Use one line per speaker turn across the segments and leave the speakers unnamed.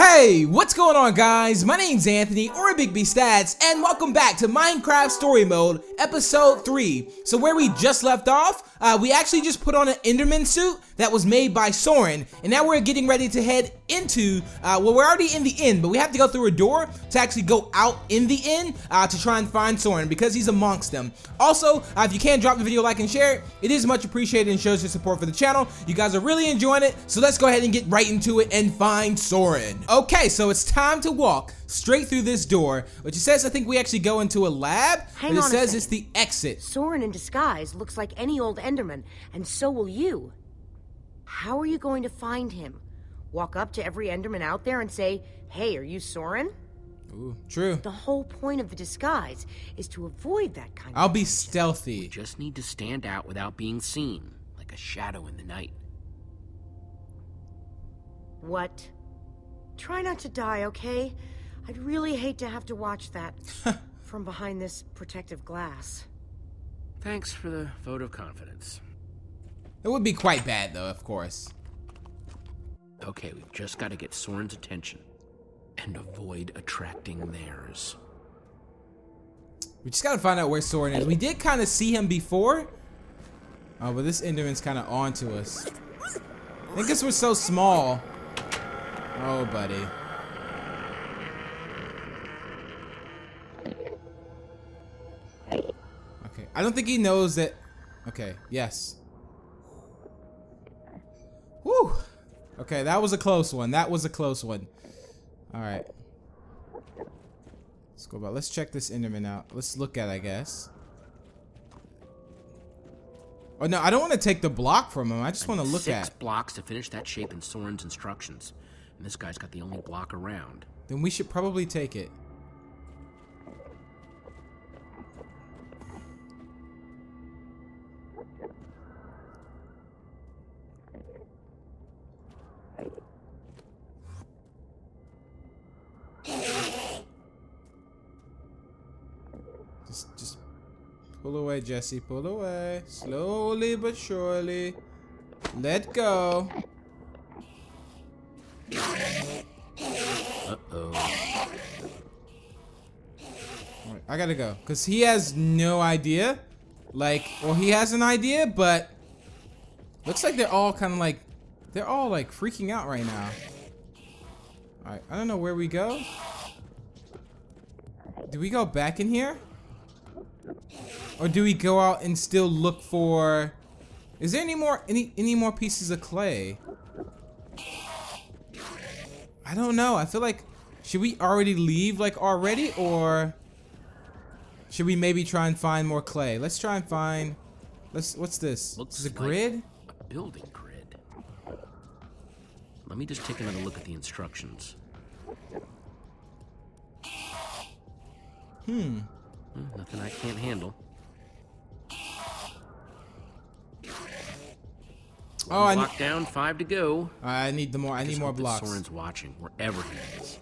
Hey, what's going on guys? My name's Anthony, or Big B Stats, and welcome back to Minecraft Story Mode, Episode 3. So where we just left off, uh, we actually just put on an Enderman suit that was made by Soren, and now we're getting ready to head into, uh, well we're already in the inn, but we have to go through a door to actually go out in the inn uh, to try and find Soren, because he's amongst them. Also, uh, if you can drop the video, like, and share it, it is much appreciated and shows your support for the channel. You guys are really enjoying it, so let's go ahead and get right into it and find Soren. Okay, so it's time to walk straight through this door, which it says I think we actually go into a lab,
Hang
but it says it's the exit.
Soren in disguise looks like any old Enderman, and so will you. How are you going to find him? Walk up to every Enderman out there and say, Hey, are you Soren?
Ooh, true.
The whole point of the disguise is to avoid that kind of
I'll be stealthy.
Just need to stand out without being seen, like a shadow in the night.
What? Try not to die, okay? I'd really hate to have to watch that from behind this protective glass.
Thanks for the vote of confidence.
It would be quite bad though, of course.
Okay, we've just got to get Soren's attention and avoid attracting theirs.
We just gotta find out where Soren is. We did kind of see him before. Oh, but this Enderman's kind of on to us. I think because we're so small. Oh, buddy. Okay, I don't think he knows that. Okay, yes. Whew. Okay, that was a close one. That was a close one. All right. Let's go about. Let's check this Enderman out. Let's look at, I guess. Oh no, I don't want to take the block from him. I just want to look
Six
at.
blocks to finish that shape in Soren's instructions. And this guy's got the only block around.
Then we should probably take it. Pull away, Jesse. Pull away. Slowly but surely. Let go.
Uh-oh.
I gotta go. Because he has no idea. Like, well, he has an idea, but looks like they're all kind of like, they're all like freaking out right now. Alright, I don't know where we go. Do we go back in here? Or do we go out and still look for... Is there any more, any, any more pieces of clay? I don't know. I feel like, should we already leave like already or should we maybe try and find more clay? Let's try and find, let's, what's this?
Looks
Is it
like
grid?
A building grid. Let me just take another look at the instructions.
Hmm.
Hmm, nothing I can't handle.
Oh, I,
Block down, five to go.
I need the more, I need more blocks.
Soren's watching, wherever he is.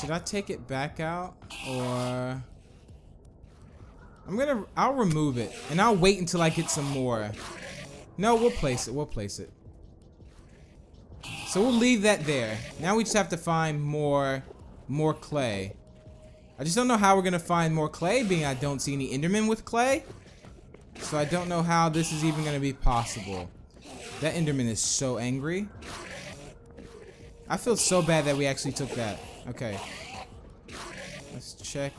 Should I take it back out or I'm gonna I'll remove it and I'll wait until I get some more. No, we'll place it. We'll place it. So we'll leave that there. Now we just have to find more more clay. I just don't know how we're gonna find more clay, being I don't see any Endermen with clay. So I don't know how this is even gonna be possible. That Enderman is so angry. I feel so bad that we actually took that. Okay. Let's check.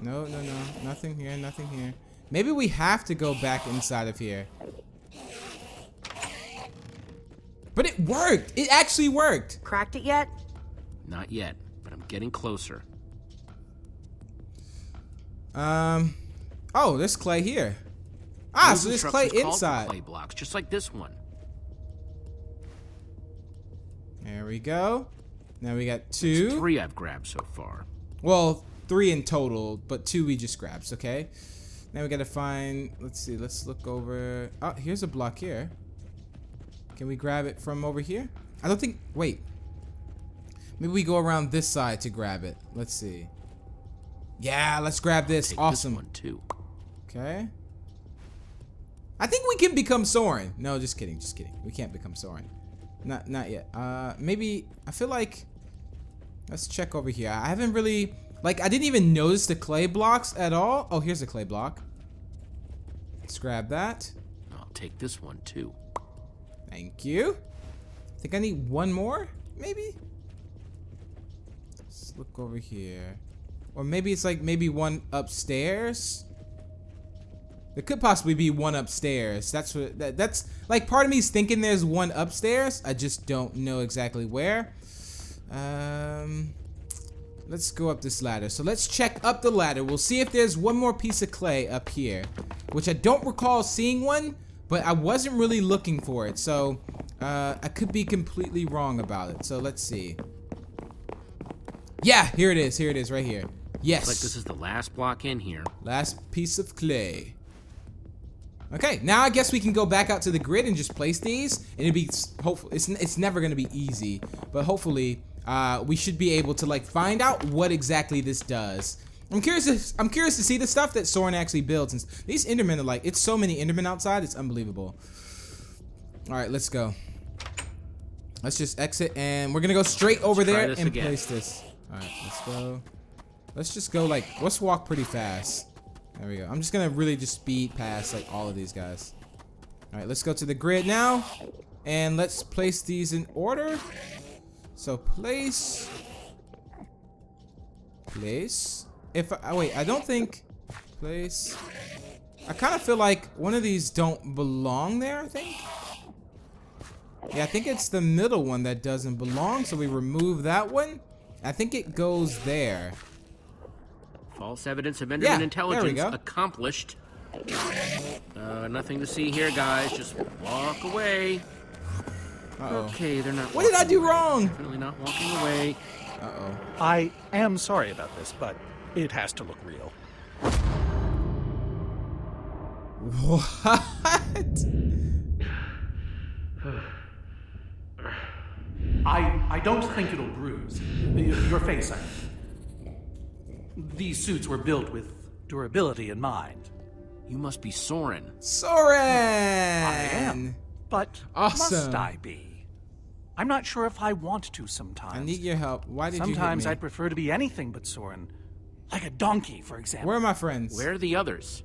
No, no, no. Nothing here, nothing here. Maybe we have to go back inside of here. But it worked! It actually worked!
Cracked it yet?
Not yet, but I'm getting closer.
Um. Oh, there's clay here. Ah,
Those
so there's clay
instructions call for
inside.
Clay blocks, just like this one.
There we go. Now we got
It's
two.
three I've grabbed so far.
Well, three in total, but two we just grabbed, okay? Now we gotta find, let's see, let's look over. Oh, here's a block here. Can we grab it from over here? I don't think, wait. Maybe we go around this side to grab it. Let's see. Yeah, let's grab this.
Take
awesome.
This one too.
Okay. I think we can become Soren. No, just kidding, just kidding. We can't become Soren. Not not yet. Uh, maybe I feel like let's check over here. I haven't really like I didn't even notice the clay blocks at all. Oh, here's a clay block. Let's grab that.
I'll take this one too.
Thank you. I think I need one more, maybe. Let's look over here. Or maybe it's like maybe one upstairs. There could possibly be one upstairs. That's what that, that's like part of me is thinking there's one upstairs. I just don't know exactly where. Um let's go up this ladder. So let's check up the ladder. We'll see if there's one more piece of clay up here, which I don't recall seeing one, but I wasn't really looking for it. So uh, I could be completely wrong about it. So let's see. Yeah, here it is. Here it is right here. Yes.
Looks like this is the last block in here.
Last piece of clay. Okay, now I guess we can go back out to the grid and just place these. And it'd be hopefully it's it's never gonna be easy, but hopefully uh, we should be able to like find out what exactly this does. I'm curious. To, I'm curious to see the stuff that Soren actually builds. And these Endermen are like it's so many Endermen outside. It's unbelievable. All right, let's go. Let's just exit and we're gonna go straight over there and
again.
place this. All right, let's go. Let's just go like let's walk pretty fast. There we go. I'm just gonna really just speed past like all of these guys. All right, let's go to the grid now, and let's place these in order. So place, place. If I, oh, wait, I don't think place. I kind of feel like one of these don't belong there. I think. Yeah, I think it's the middle one that doesn't belong. So we remove that one. I think it goes there.
False evidence of Enderman
Yeah, there we
intelligence
go.
accomplished. Uh, nothing to see here, guys. Just walk away.
Uh-oh.
Okay, they're not.
What did I do
away.
wrong?
Definitely not walking away.
Uh-oh.
I am sorry about this, but it has to look real.
What?
I I don't think it'll bruise your face. I mean. These suits were built with durability in mind.
You must be Soren.
Soren!
I am, but
Awesome.
must I be? I'm not sure if I want to sometimes.
I need your help. Why did
Sometimes
you Sometimes
I'd prefer to be anything but Soren. Like a donkey, for example.
Where are my friends?
Where are the others?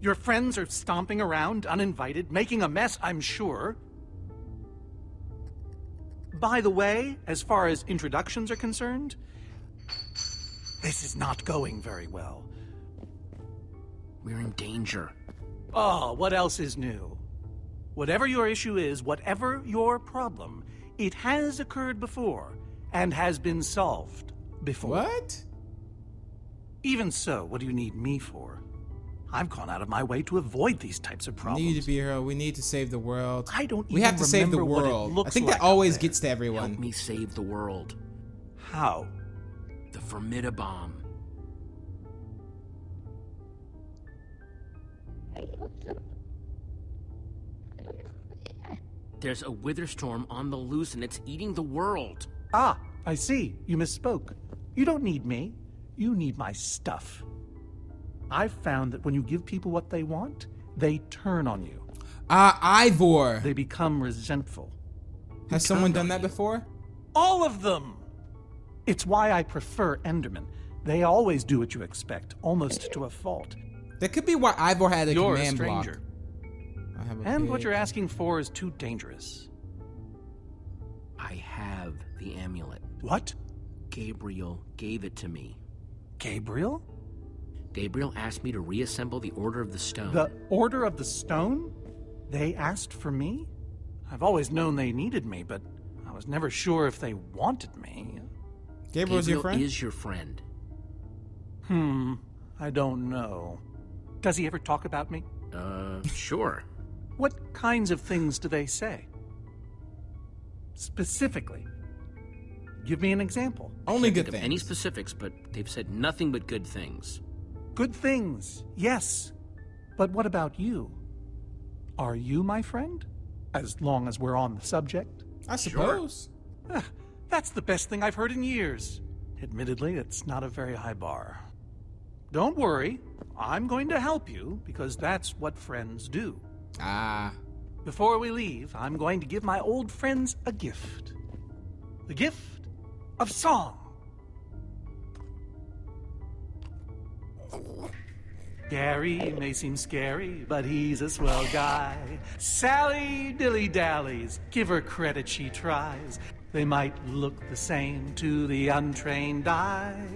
Your friends are stomping around uninvited, making a mess, I'm sure. By the way, as far as introductions are concerned, this is not going very well.
We're in danger.
Oh, what else is new? Whatever your issue is, whatever your problem, it has occurred before and has been solved before.
What?
Even so, what do you need me for? I've gone out of my way to avoid these types of problems.
We Need to be a hero. We need to save the world.
I don't
We have to save the
remember what it
world. I think
like
that always gets to everyone.
Help
everyone.
me save the world.
How?
The Formidabomb. There's a wither storm on the loose and it's eating the world.
Ah, I see. You misspoke. You don't need me. You need my stuff. I've found that when you give people what they want, they turn on you.
Ah, Ivor.
They become resentful.
Has someone done that before?
All of them! It's why I prefer Enderman. They always do what you expect, almost to a fault.
That could be why Ivor had a
You're a
command
stranger.
block. I have a
And what you're asking for is too dangerous.
I have the amulet.
What?
Gabriel gave it to me.
Gabriel?
Gabriel asked me to reassemble the Order of the Stone.
The Order of the Stone? They asked for me? I've always known they needed me, but I was never sure if they wanted me.
Gabriel's your friend?
is your friend.
Hmm, I don't know. Does he ever talk about me?
Uh, sure.
What kinds of things do they say? Specifically. Give me an example.
Only good things.
Any specifics, but they've said nothing but good things.
Good things, yes. But what about you? Are you my friend? As long as we're on the subject?
I suppose.
Ah, That's the best thing I've heard in years. Admittedly, it's not a very high bar. Don't worry, I'm going to help you because that's what friends do.
Ah.
Before we leave, I'm going to give my old friends a gift. The gift of song. Gary may seem scary, but he's a swell guy. Sally dilly dallies, give her credit, she tries. They might look the same to the untrained eye,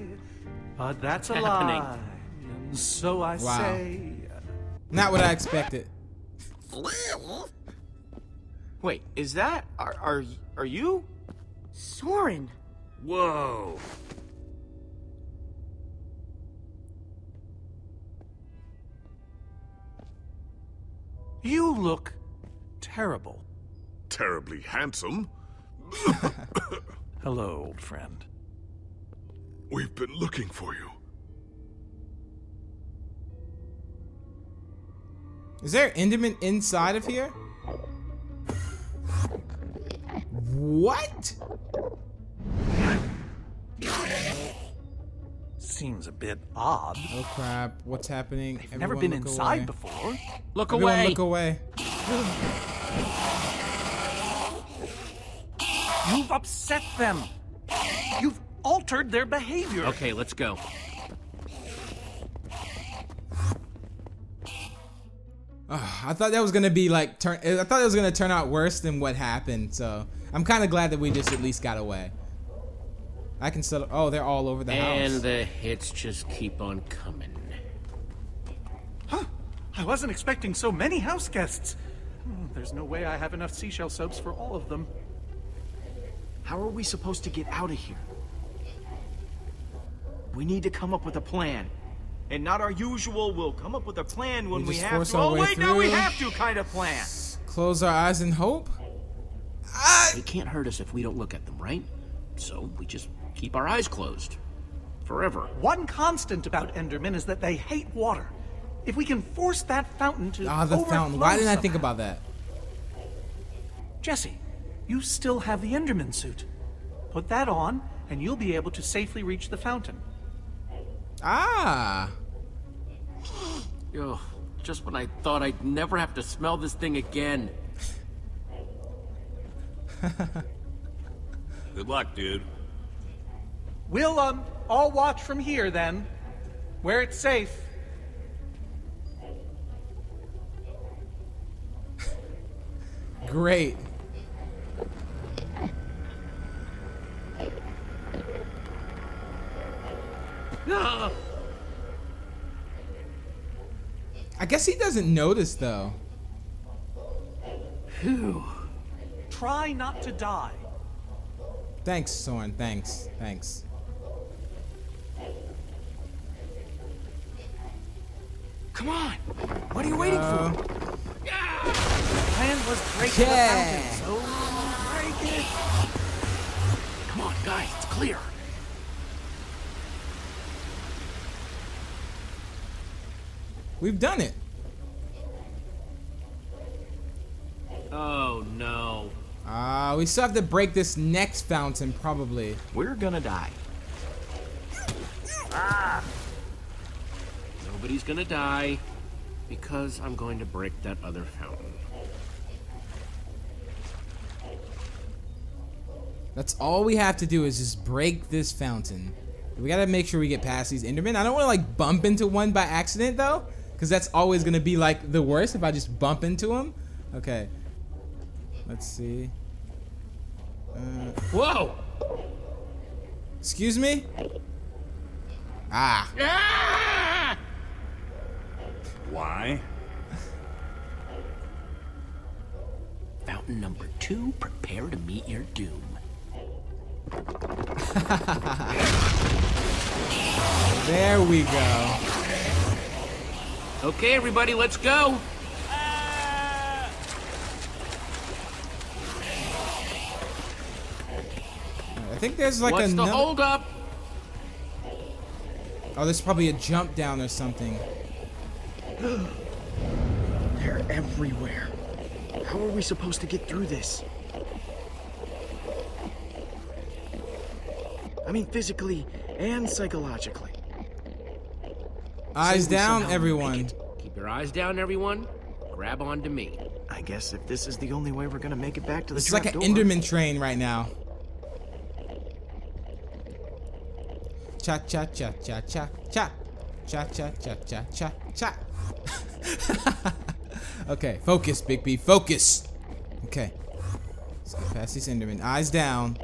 but that's a
Happening.
lie. And so I
Wow.
say.
Not what I expected.
Wait, is that are are are you?
Soren!
Whoa.
You look terrible.
Terribly handsome.
Hello, old friend.
We've been looking for you.
Is there Enderman inside of here? What?
Seems a bit odd.
Oh crap! What's happening?
I've never been
look
inside
away.
before.
Look
Everyone
away.
look away.
You've upset them. You've altered their behavior.
Okay, let's go.
I thought that was gonna be like turn. I thought it was gonna turn out worse than what happened. So I'm kind of glad that we just at least got away. I can still. Oh, they're all over the
And
house.
And the hits just keep on coming.
Huh? I wasn't expecting so many house guests. Hmm, There's no way I have enough seashell soaps for all of them.
How are we supposed to get out of here? We need to come up with a plan. And not our usual, we'll come up with a plan when
We
we, have to. Oh,
way
wait, now we have to kind of plan.
Close our eyes and hope. Ah!
They can't hurt us if we don't look at them, right? So we just keep our eyes closed. Forever.
One constant about Endermen is that they hate water. If we can force that fountain to
Ah, the fountain. Why didn't I think about that?
Jesse, you still have the Enderman suit. Put that on, and you'll be able to safely reach the fountain.
Ah.
Ugh, just when I thought I'd never have to smell this thing again.
Good luck, dude.
We'll um all watch from here then, where it's safe.
Great.
Ah,
I guess he doesn't notice though.
Try not to die.
Thanks, Soren. Thanks. Thanks.
Come on. What are you waiting
Uh,
for?
The plan was break
Yeah.
the fountain, so break it.
come on, guys, it's clear.
We've done it.
Oh no.
Ah, we still have to break this next fountain, probably.
We're gonna die.
Nobody's gonna die because I'm going to break that other fountain.
That's all we have to do is just break this fountain. We gotta make sure we get past these Endermen. I don't want to like bump into one by accident though, because that's always gonna be like the worst if I just bump into them. Okay. Let's see. Uh,
Whoa!
excuse me. Ah.
Ah!
Why?
Fountain number two, prepare to meet your doom.
There we go.
Okay, everybody, let's go.
I think there's like
What's the hold up?
Oh, there's probably a jump down or something.
They're everywhere. How are we supposed to get through this? I mean, physically and psychologically.
Eyes
Say
down, everyone.
Keep your eyes down, everyone. grab onto me.
I guess if this is the only way we're gonna make it back to the
It's like an
trapdoor-
Enderman train right now. Cha cha cha cha cha cha. Cha cha cha cha cha cha. okay, focus, Big B, focus. Okay. Let's get past these Endermen. Eyes down.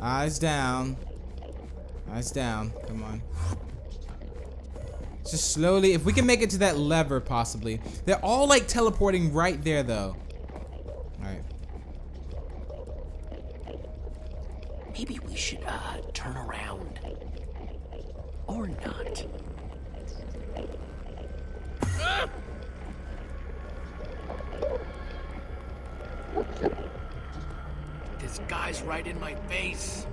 Eyes down. Eyes down. Come on. Just slowly. If we can make it to that lever, possibly. They're all like teleporting right there, though. Alright.
Maybe we should uh, turn around. Or not. This guy's right in my face.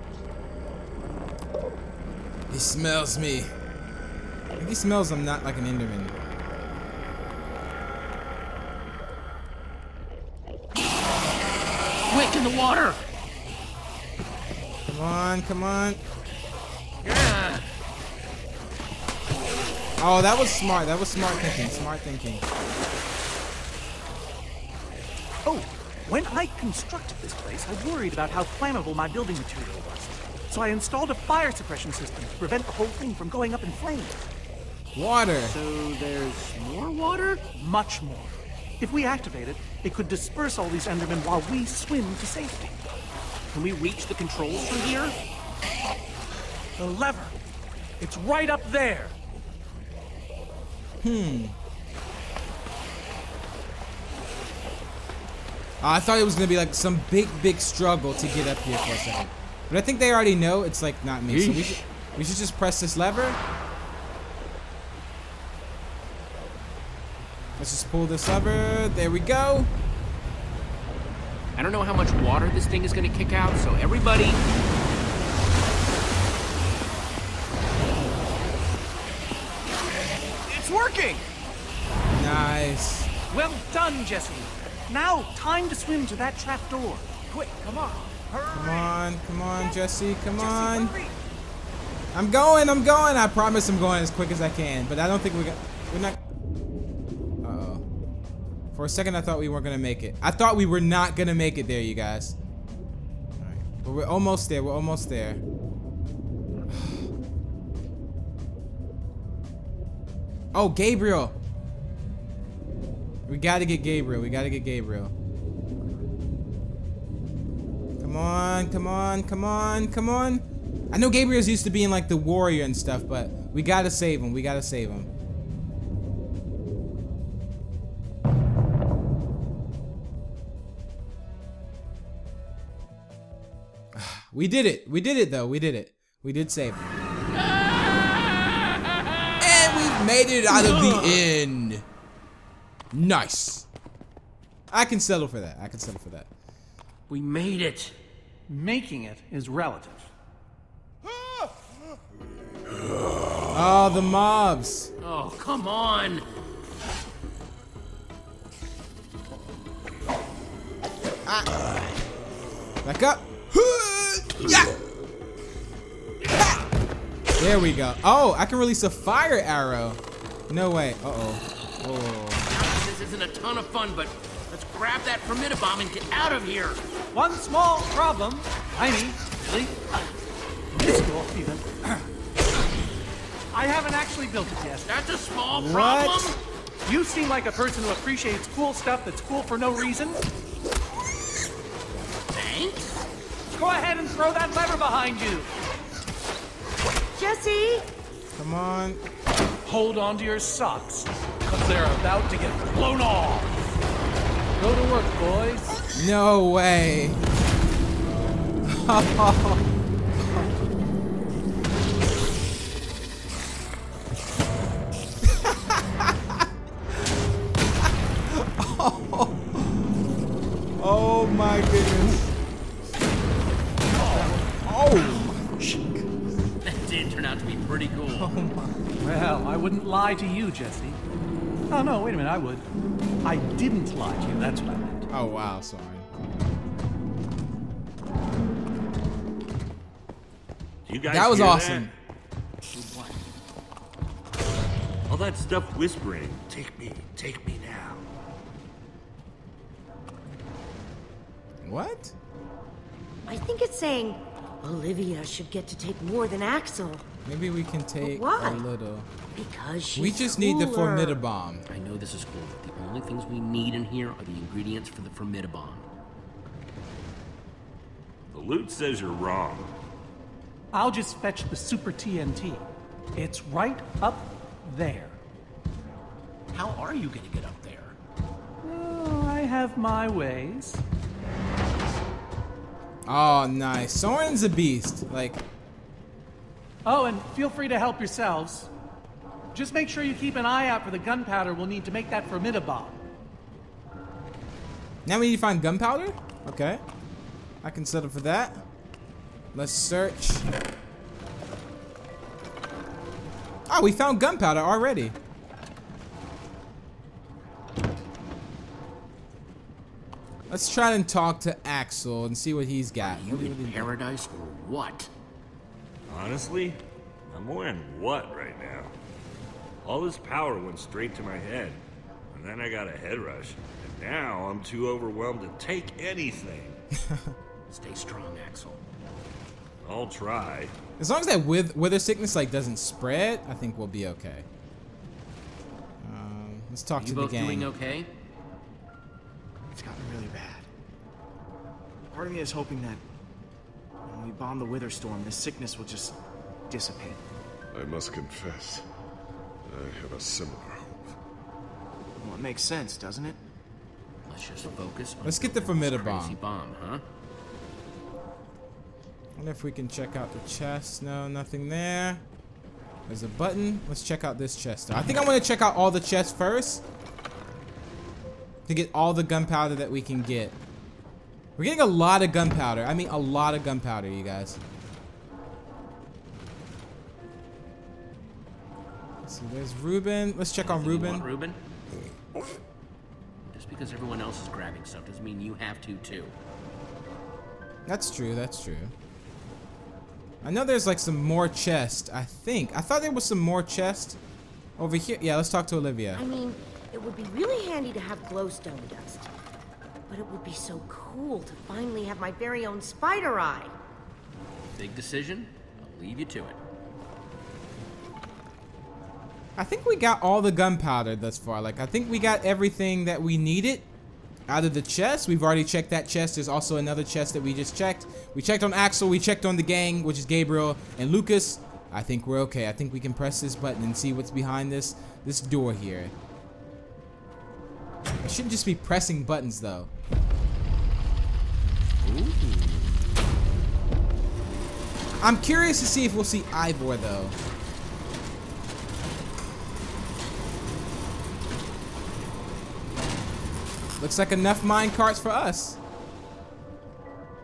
He smells me. I think he smells I'm not like an Enderman.
Quick in the water!
Come on, come on. Oh, that was smart. That was smart thinking. Smart thinking.
Oh, when I constructed this place, I worried about how flammable my building material was. So I installed a fire suppression system to prevent the whole thing from going up in flames.
Water.
so there's more water?
Much more. If we activate it, it could disperse all these Endermen while we swim to safety.
Can we reach the controls from here?
The lever. It's right up there.
Oh, I thought it was gonna be like some big, big struggle to get up here for a second. But I think they already know it's like not me. So we should, we should just press this lever. Let's just pull this lever. There we go.
I don't know how much water this thing is gonna kick out, so everybody.
It's working!
Nice.
Well done, Jesse. Now, time to swim to that trap door.
Quick, come on. Hurry!
Come on, come on, Jesse. Come
Jesse,
on.
hurry.
I'm going. I'm going. I promise I'm going as quick as I can. But I don't think we're gonna. We're not. Uh oh. For a second, I thought we weren't gonna make it. I thought we were not gonna make it there, you guys. All right, but we're almost there. We're almost there. Oh, Gabriel. We gotta get Gabriel. We gotta get Gabriel. Come on, come on, come on, come on. I know Gabriel's used to being like the warrior and stuff, but we gotta save him. We gotta save him. We did it. We did it though. We did it. We did save him. Made it out of the inn. Nice. I can settle for that. I can settle for that.
We made it.
Making it is relative.
Oh, the mobs.
Oh, come on. Ah.
Back up. Yeah. There we go. Oh, I can release a fire arrow. No way. Uh-oh. Oh.
This isn't a ton of fun, but let's grab that Formidabomb and get out of here.
One small problem. Tiny, really, minuscule even. I haven't actually built it yet.
That's a small problem?
What?
problem.
You seem like a person who appreciates cool stuff that's cool for no reason.
Thanks.
Go ahead and throw that lever behind you.
Jesse!
Come on.
Hold on to your socks, because they're about to get blown off. Go to work, boys.
No way.
Jesse. Oh, no, wait a minute, I would. I didn't lie to you, that's what I meant.
Oh, wow, sorry.
You guys
that was awesome. That?
All that stuff whispering. Take me, take me now.
What?
I think it's saying Olivia should get to take more than Axel
Maybe we can take
why?
a little.
because she's
we just need the
cooler.
formidabomb.
I know this is cool, but the only things we need in here are the ingredients for the Formidabomb.
The loot says you're wrong.
I'll just fetch the Super TNT. It's right up there.
How are you gonna get up there?
Oh, I have my ways.
Oh, nice. Soren's a beast. Like,
Oh, and feel free to help yourselves. Just make sure you keep an eye out for the gunpowder we'll need to make that Formidabomb.
now we need to find gunpowder? Okay. I can settle for that. Let's search. Oh, we found gunpowder already. Let's try and talk to Axel and see what he's got.
You
What
in
what
paradise or what?
Honestly, I'm wearing what right now? All this power went straight to my head, and then I got a head rush, and now I'm too overwhelmed to take anything.
Stay strong, Axel.
I'll try.
As long as that with wither sickness like doesn't spread, I think we'll be okay. Um, let's talk
You
to the gang.
You both
gang.
doing okay?
It's gotten really bad. Part of me is hoping that when we bomb the Wither Storm, this sickness will just dissipate.
I must confess, I have a similar hope.
Well, it makes sense, doesn't it?
Let's just focus on
Let's get the
building this
Formidabomb.
crazy bomb, huh?
wonder if we can check out the chest. No, nothing there. There's a button. Let's check out this chest. though. I think I want to check out all the chests first. To get all the gunpowder that we can get. We're getting a lot of gunpowder. I mean, a lot of gunpowder, you guys. Let's see, there's Reuben. Let's check on
Anything you
Reuben.
want, Reuben? Just because everyone else is grabbing stuff doesn't mean you have to too.
That's true, that's true. I know there's like some more chest, I think. I thought there was some more chest over here. Yeah, let's talk to Olivia.
I mean, it would be really handy to have glowstone dust. But it would be so cool to finally have my very own spider eye.
Big decision? I'll leave you to it.
I think we got all the gunpowder thus far. Like, I think we got everything that we needed out of the chest. We've already checked that chest. There's also another chest that we just checked. We checked on Axel. We checked on the gang, which is Gabriel and Lucas. I think we're okay. I think we can press this button and see what's behind this this door here. I shouldn't just be pressing buttons though. I'm curious to see if we'll see Ivor though. Looks like enough mine carts for us.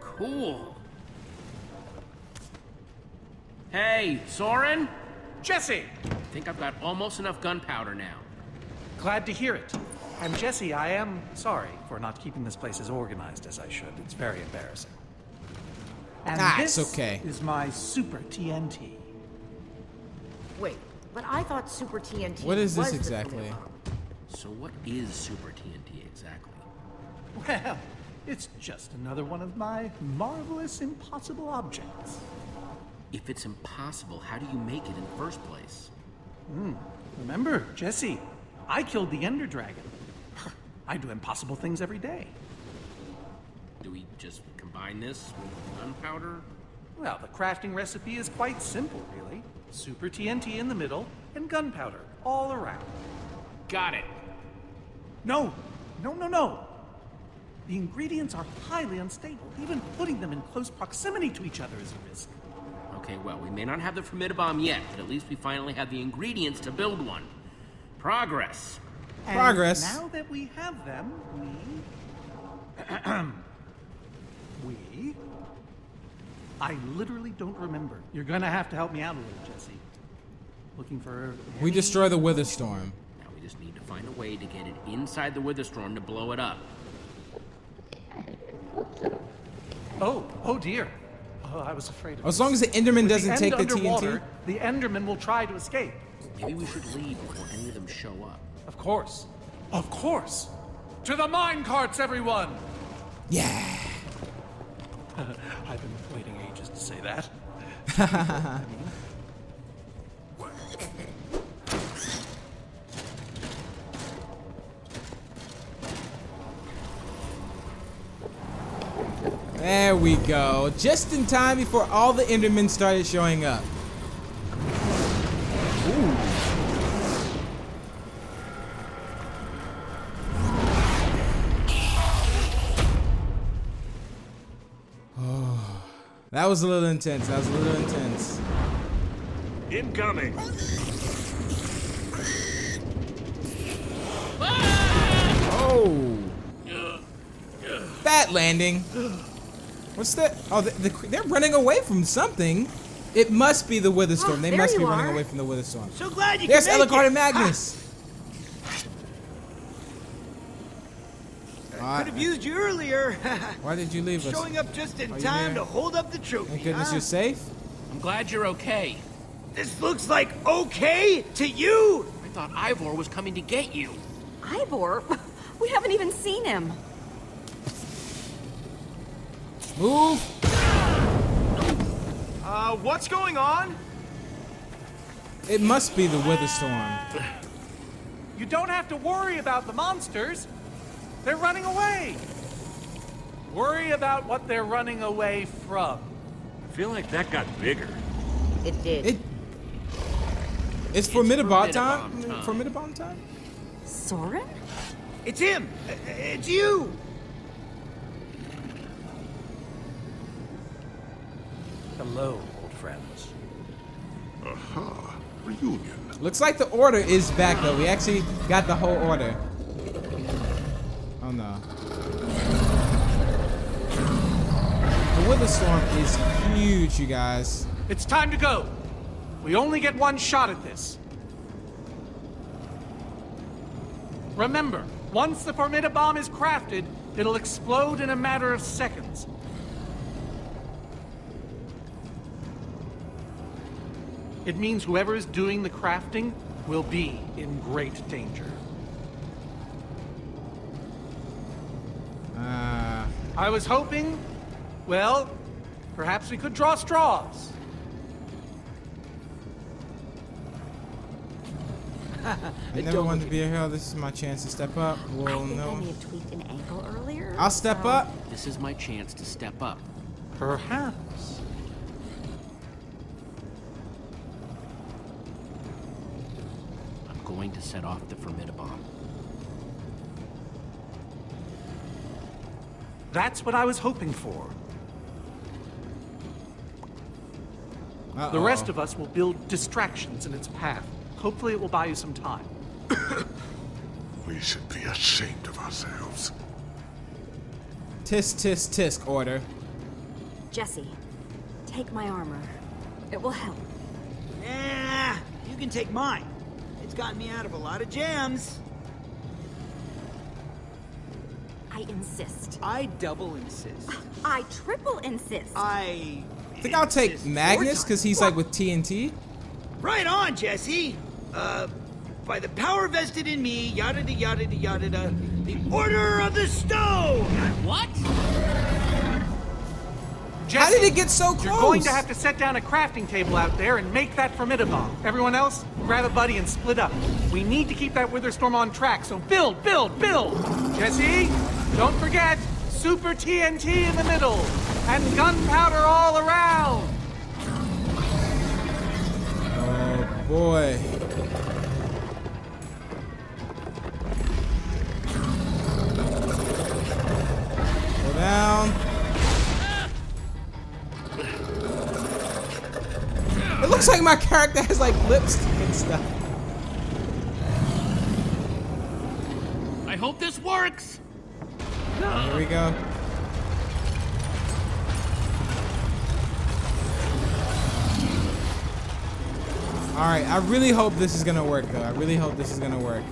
Cool. Hey, Soren?
Jesse!
I think I've got almost enough gunpowder now.
Glad to hear it. And Jesse, I am sorry for not keeping this place as organized as I should. It's very embarrassing. And
Ah,
this
it's okay.
is my Super TNT.
Wait, but I thought Super TNT
What is this
was
exactly?
So what is Super TNT exactly?
Well, it's just another one of my marvelous impossible objects.
If it's impossible, how do you make it in the first place? Hmm.
Remember, Jesse, I killed the Ender Dragon. I do impossible things every day.
Do we just combine this with gunpowder?
Well, the crafting recipe is quite simple, really. Super TNT in the middle and gunpowder all around.
Got it.
No, no, no, no. The ingredients are highly unstable. Even putting them in close proximity to each other is a risk.
Okay, well, we may not have the Formidabomb yet, but at least we finally have the ingredients to build one. Progress.
And
Progress.
Now that we have them, we. we. I literally don't remember. You're gonna have to help me out a little, Jesse. Looking for.
We destroy the Wither Storm.
Now we just need to find a way to get it inside the Witherstorm to blow it up.
Oh, oh dear. Oh, I was afraid of
As
this.
long as the Enderman
With
doesn't
the
take
end
the
underwater,
TNT.
The Enderman will try to escape.
Maybe we should leave before any of them show up.
Of course. Of course. To the mine carts, everyone!
Yeah.
I've been waiting ages to say that.
There we go. Just in time before all the Endermen started showing up. Ooh. That was a little intense. That was a little intense.
Incoming!
Oh. That landing. What's that? Oh, the, the, they're running away from something. It must be the Witherstorm.
Oh,
they
ah,
must be
you
running away from the Witherstorm.
So glad you
There's
can make
Ellegaard
it.
and Magnus.
Could
Ah,
have used you earlier.
why did you leave us?
Showing up just in
Are
time to hold up the trophy.
Thank goodness
huh?
you're safe.
I'm glad you're okay.
This looks like okay to you.
I thought Ivor was coming to get you.
Ivor? We haven't even seen him.
Move.
Uh, what's going on?
It must be the Witherstorm.
You don't have to worry about the monsters. They're running away. Worry about what they're running away from.
I feel like that got bigger.
It did.
It. It's Formidabomb
Formidabomb
time.
time.
Formidabomb time.
Soren?
It's him. It's you.
Hello, old friends.
Aha, reunion.
Looks like the order is back though. We actually got the whole order. Oh no. The Witherstorm is huge, you guys.
It's time to go. We only get one shot at this. Remember, once the Formida bomb is crafted, it'll explode in a matter of seconds. It means whoever is doing the crafting will be in great danger.
Uh,
I was hoping, well, perhaps we could draw straws.
I never wanted to be a hero. This is my chance to step up.
I
Well,
think I
no.
may have tweaked an ankle earlier.
I'll step
so-
up.
This is my chance to step up.
Perhaps.
I'm going to set off the Formidabomb.
That's what I was hoping for.
Uh-oh.
The rest of us will build distractions in its path. Hopefully, it will buy you some time.
We should be ashamed of ourselves.
Tisk, tisk, tisk. Order.
Jesse, take my armor. It will help.
Nah, you can take mine. It's gotten me out of a lot of jams.
I insist.
I double insist.
I triple insist.
I.
I think I'll take Magnus because he's like with TNT.
Right on, Jesse. Uh, by the power vested in me, yada da yada da yada da, the Order of the Stone.
What?
Jesse, How did it get so close?
You're going to have to set down a crafting table out there and make that Formidabomb. Everyone else, grab a buddy and split up. We need to keep that Witherstorm on track, so build, build, build! Jesse, don't forget, Super TNT in the middle, and gunpowder all around!
Oh boy. Go down. It looks like my character has like lipstick and stuff.
I hope this works.
Here we go. Alright, I really hope this is gonna work though. I really hope this is gonna work.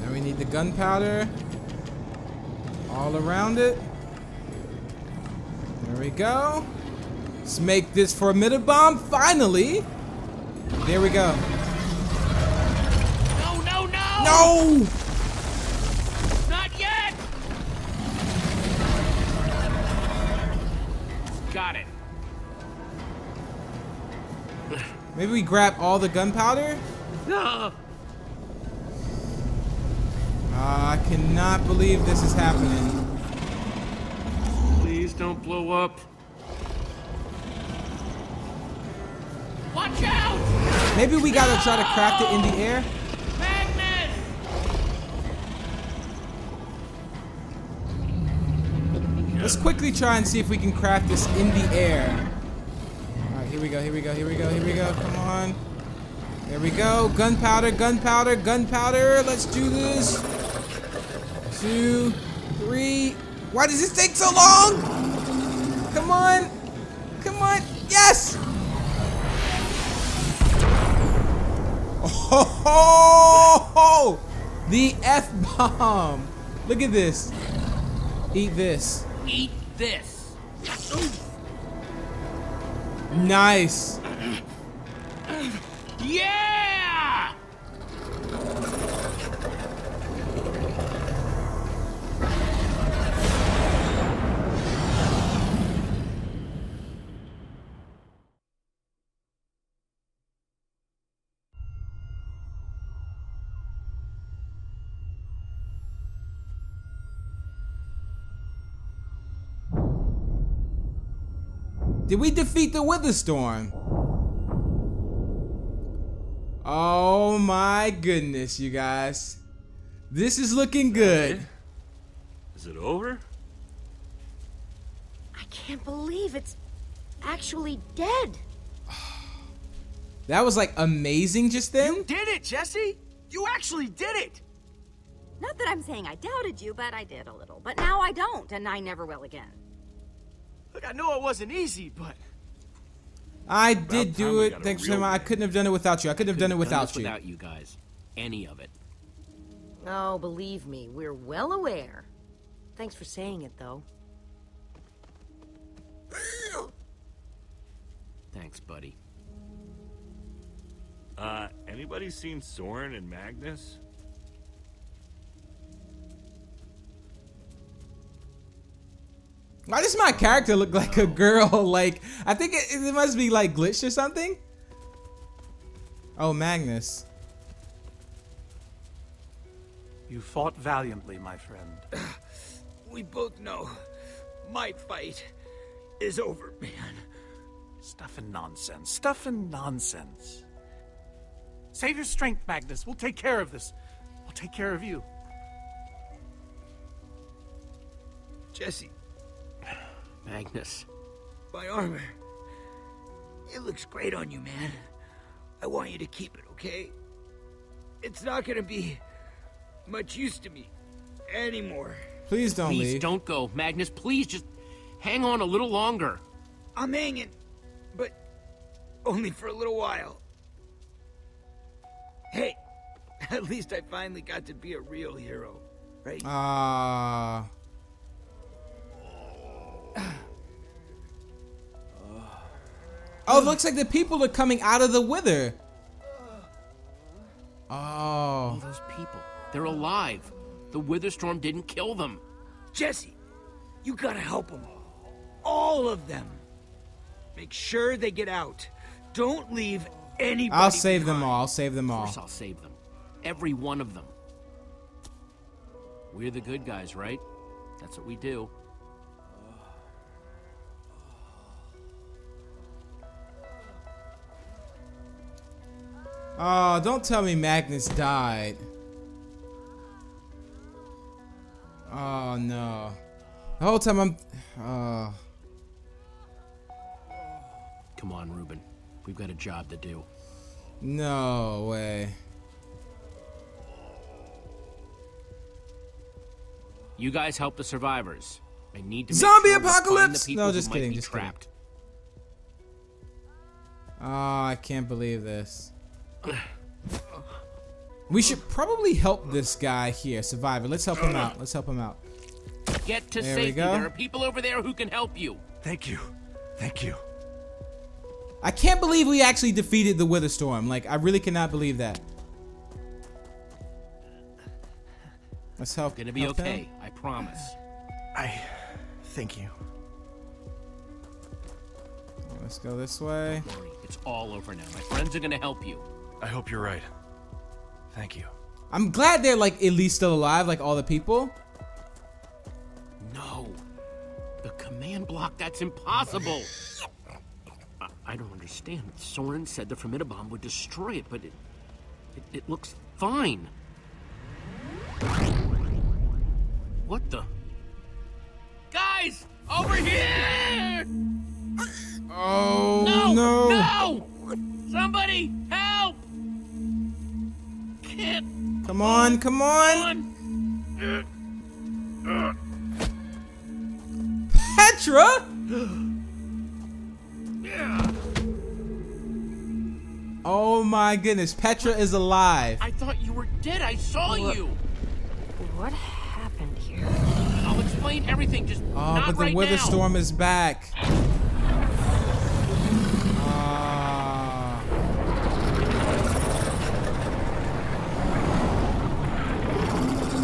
Now we need the gunpowder all around it. There we go. Let's make this formidable bomb finally. There we go.
No, no, no!
No!
Got it.
Maybe we grab all the gunpowder?
No.
Uh, I cannot believe this is happening.
Please don't blow up. Watch out!
Maybe we gotta try to craft it in the air? Let's quickly try and see if we can craft this in the air. Alright, here we go, here we go, here we go, here we go. Come on. There we go. Gunpowder, gunpowder, gunpowder. Let's do this. Two, three. Why does this take so long? Come on. Come on. Yes! Oh, the F bomb. Look at this. Eat this.
Eat this.
Nice.
Yeah!
Did we defeat the Witherstorm? Oh my goodness, you guys. This is looking good.
Is it over?
I can't believe it's actually dead.
That was like amazing just then.
You did it, Jesse! You actually did it!
Not that I'm saying I doubted you, but I did a little. But now I don't, and I never will again.
Look, I know it wasn't easy, but
I did do it. Thanks to
real
him. I couldn't have done it without you. I couldn't have done it
Couldn't done
without
this
you.
Without you guys. Any of it.
Oh, believe me, we're well aware. Thanks for saying it, though.
Thanks, buddy.
Uh, anybody seen Soren and Magnus?
Why does my character look like a girl? Like, I think it, it must be like glitched or something. Oh, Magnus.
You fought valiantly, my friend.
We both know my fight is over, man.
Stuff and nonsense. Stuff and nonsense. Save your strength, Magnus. We'll take care of this. We'll take care of you.
Jesse,
Magnus.
my armor. It looks great on you, man. I want you to keep it, okay? It's not gonna be much use to me anymore.
Please don't
Please
leave.
don't go. Magnus, please just hang on a little longer.
I'm hanging, but only for a little while. Hey, at least I finally got to be a real hero, right?
Ah. Oh, it looks like the people are coming out of the wither. Oh.
All those people. They're alive. The Witherstorm didn't kill them.
Jesse, you gotta help them. All of them. Make sure they get out. Don't leave anybody.
I'll save them all. I'll save them all.
Of
all.
course I'll save them. Every one of them. We're the good guys, right? That's what we do.
Oh, don't tell me Magnus died. Oh no. The whole time I'm. Oh.
Come on, Reuben. We've got a job to do.
No way.
You guys help the survivors. I need to
Zombie
sure
apocalypse? No, just kidding, just kidding.
trapped.
Oh, I can't believe this. We should probably help this guy here, survivor. Let's help him out. Let's help him out.
Get to
There we
safety.
go.
There are people over there who can help you.
Thank you. Thank you.
I can't believe we actually defeated the Witherstorm. Like, I really cannot believe that. Let's help.
Gonna be
help him.
okay, I promise.
I thank you.
Let's go this way.
Don't worry, it's all over now. My friends are gonna help you.
I hope you're right. Thank you.
I'm glad they're like at least still alive, like all the people.
No. The command block, that's impossible. I, I don't understand. Soren said the Formidabomb would destroy it, but it, it, it looks fine. What the? Guys! Over here!
Oh
No!
no!
No! Somebody help! Can't
Come on, come on!
on!
Petra! Oh my goodness, Petra is alive.
I thought you were dead. I saw you.
What happened here?
I'll explain everything. Just
Oh,
not
but the
right
Wither
now.
Storm is back. Ah.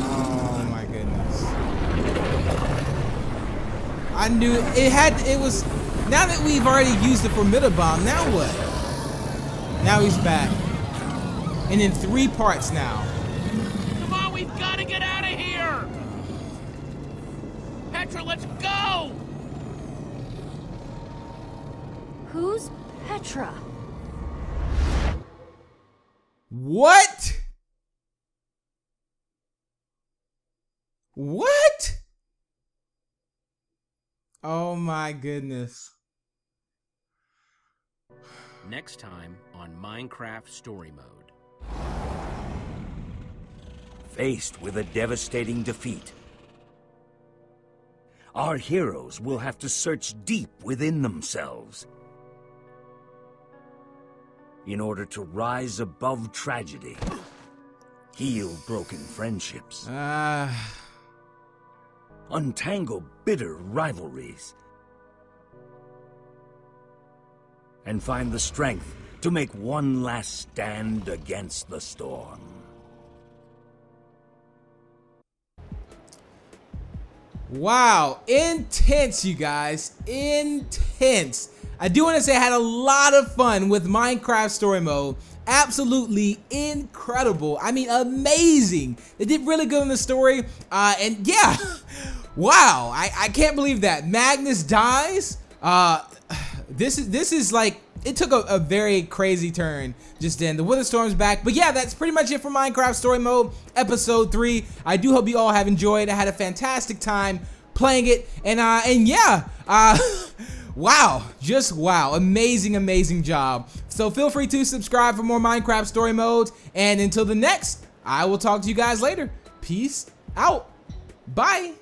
Oh my goodness. I knew it had it was now that we've already used the Formidabomb, now what? Now he's back. And in three parts now.
Come on, we've got to get out of here. Petra, let's go.
Who's Petra?
What? What? Oh my goodness.
Next time on Minecraft Story Mode.
Faced with a devastating defeat, our heroes will have to search deep within themselves in order to rise above tragedy, heal broken friendships,
Ah,
untangle bitter rivalries, and find the strength to make one last stand against the storm.
wow, intense, you guys, intense. I do want to say I had a lot of fun with Minecraft Story Mode. Absolutely incredible. I mean, amazing. They did really good in the story. Uh, and yeah, wow, I, I can't believe that. Magnus dies. Uh, this is this is like it took a, a very crazy turn just then. The Wither Storm's back. But yeah, that's pretty much it for Minecraft Story Mode Episode 3. I do hope you all have enjoyed. I had a fantastic time playing it. And uh and yeah, uh wow, just wow. Amazing, amazing job. So feel free to subscribe for more Minecraft Story Modes. And until the next, I will talk to you guys later. Peace out. Bye.